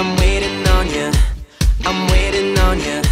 I'm waiting on you. I'm waiting on you.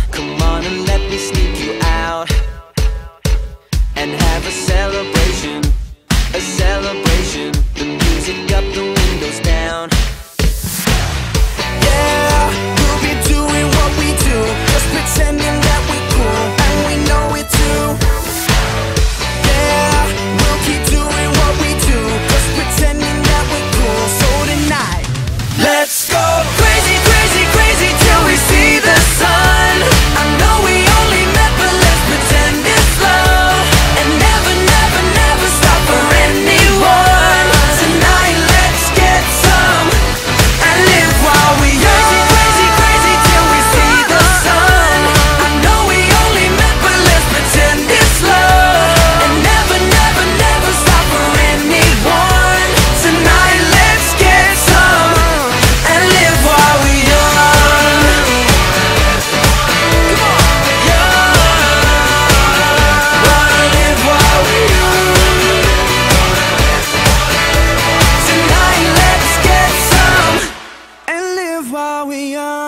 we are.